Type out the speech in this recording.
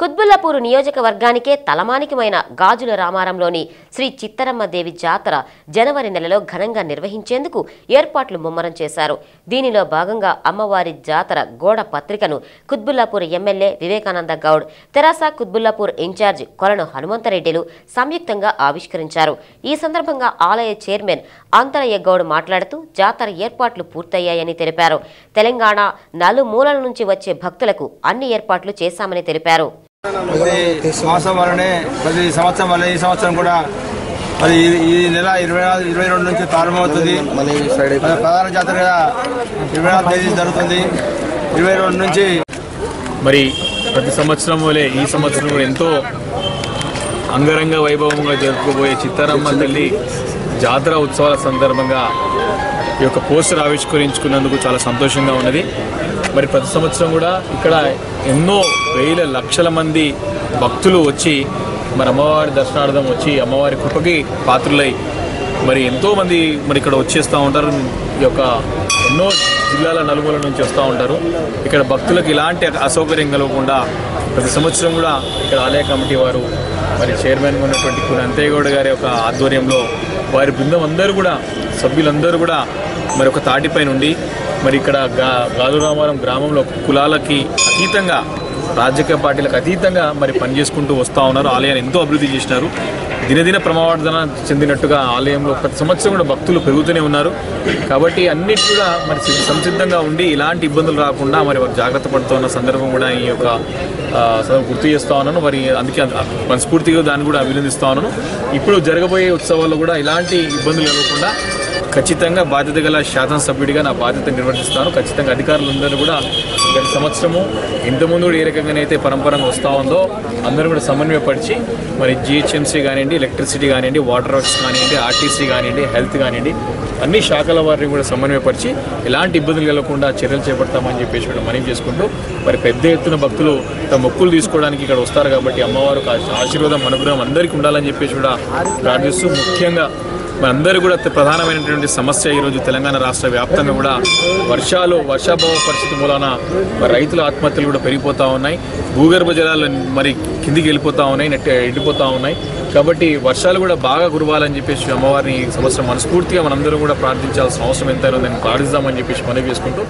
కుత్బుల్లాపూర్ నియోజకవర్గానికే తలమానికమైన గాజుల రామారంలోని శ్రీ చిత్తరమ్మ దేవి జాతర జనవరి నెలలో ఘనంగా నిర్వహించేందుకు ఏర్పాట్లు ముమ్మరం చేశారు. దీనిలో భాగంగా అమ్మవారి జాతర గోడ పత్రికను కుత్బుల్లాపూర్ ఎమ్మెల్యే వివేకానంద గౌడ్ తెరాస కుత్బుల్లాపూర్ ఇన్ఛార్జ్ కొలను హనుమంతరెడ్డిలు సంయుక్తంగా ఆవిష్కరించారు. ఈ సందర్భంగా ఆలయ చైర్మన్ అంతరయ్య గౌడ్ మాట్లాడుతూ జాతర ఏర్పాట్లు పూర్తయ్యాయని తెలిపారు. తెలంగాణ నలుమూలల నుంచి వచ్చే భక్తులకు అన్ని ఏర్పాట్లు చేశామని తెలిపారు. మాసం వల్లనే ప్రతి సంవత్సరం వల్ల ఈ సంవత్సరం కూడా మరి ఈ- నెల ఇరవై ఇరవై రెండు నుంచి ప్రారంభమవుతుంది. మరి ప్రధాన జాతర ఇరవై నాలుగు తేదీ జరుగుతుంది. ఇరవై రెండు నుంచి మరి ప్రతి సంవత్సరం వలె ఈ సంవత్సరం కూడా ఎంతో అంగరంగ వైభవంగా జరుపుకోబోయే చిత్తారమ్మ తల్లి జాతర ఉత్సవాల సందర్భంగా ఈ యొక్క పోస్టర్ ఆవిష్కరించుకున్నందుకు చాలా సంతోషంగా ఉన్నది. మరి ప్రతి సంవత్సరం కూడా ఇక్కడ ఎన్నో వేల లక్షల మంది భక్తులు వచ్చి మరి అమ్మవారి దర్శనార్థం వచ్చి అమ్మవారి కృపకి పాత్రులై మరి ఎంతోమంది మరి ఇక్కడ వచ్చేస్తూ ఉంటారు. ఈ యొక్క ఎన్నో జిల్లాల నలుమూల నుంచి వస్తూ ఉంటారు. ఇక్కడ భక్తులకు ఇలాంటి అసౌకర్యం కలగకుండా ప్రతి సంవత్సరం కూడా ఇక్కడ ఆలయ కమిటీ వారు మరి చైర్మన్గా ఉన్నటువంటి కొన్ని అంతయ్యగౌడ గారి యొక్క ఆధ్వర్యంలో వారి బృందం అందరూ కూడా సభ్యులందరూ కూడా మరి ఒక తాటిపై నుండి మరి ఇక్కడ గా గాలురామారం గ్రామంలో కులాలకి అతీతంగా రాజకీయ పార్టీలకు అతీతంగా మరి పనిచేసుకుంటూ వస్తూ ఉన్నారు. ఆలయాన్ని ఎంతో అభివృద్ధి చేసినారు. దినదిన ప్రమావర్ధన చెందినట్టుగా ఆలయంలో ప్రతి సంవత్సరం కూడా భక్తులు పెరుగుతూనే ఉన్నారు. కాబట్టి అన్నిటి కూడా మరి సంసిద్ధంగా ఉండి ఇలాంటి ఇబ్బందులు రాకుండా మరి వారు జాగ్రత్త పడుతున్న సందర్భం కూడా ఈ యొక్క గుర్తు చేస్తూ ఉన్నాను. మరి అందుకే మనస్ఫూర్తిగా దాన్ని కూడా అభినందిస్తూ ఉన్నాను. ఇప్పుడు జరగబోయే ఉత్సవాల్లో కూడా ఇలాంటి ఇబ్బందులు కలగకుండా ఖచ్చితంగా బాధ్యత గల శాసనసభ్యుడిగా నా బాధ్యత నిర్వర్తిస్తాను. ఖచ్చితంగా అధికారులు అందరూ కూడా గత సంవత్సరము ఇంతకుముందు కూడా ఏ రకంగానైతే పరంపరంగా వస్తూ ఉందో అందరూ కూడా సమన్వయపరిచి మరి జిహెచ్ఎంసీ కానివ్వండి ఎలక్ట్రిసిటీ కానివ్వండి వాటర్ వర్క్స్ కానివ్వండి ఆర్టీసీ కానివ్వండి హెల్త్ కానివ్వండి అన్ని శాఖల వారిని కూడా సమన్వయపరిచి ఎలాంటి ఇబ్బందులు కలగకుండా చర్యలు చేపడతామని చెప్పేసి కూడా మనం చేసుకుంటూ మరి పెద్ద ఎత్తున భక్తులు తమ మొక్కులు తీసుకోవడానికి ఇక్కడ వస్తారు కాబట్టి అమ్మవారు ఆశీర్వాదం అనుగ్రహం అందరికీ ఉండాలని చెప్పేసి కూడా ప్రార్థిస్తూ ముఖ్యంగా మనందరూ కూడా ప్రధానమైనటువంటి సమస్య ఈరోజు తెలంగాణ రాష్ట్ర వ్యాప్తంగా కూడా వర్షాలు వర్షాభావ పరిస్థితి మూలాన మరి రైతుల ఆత్మహత్యలు కూడా పెరిగిపోతూ ఉన్నాయి. భూగర్భ జలాలు మరి కిందికి వెళ్ళిపోతూ ఉన్నాయి నెట్ ఎండిపోతూ ఉన్నాయి. కాబట్టి వర్షాలు కూడా బాగా కురవాలని చెప్పేసి అమ్మవారిని ఈ సంవత్సరం మనస్ఫూర్తిగా మనందరం కూడా ప్రార్థించాల్సిన అవసరం ఎంత దాన్ని ప్రార్థిద్దామని చెప్పేసి మనవి చేసుకుంటూ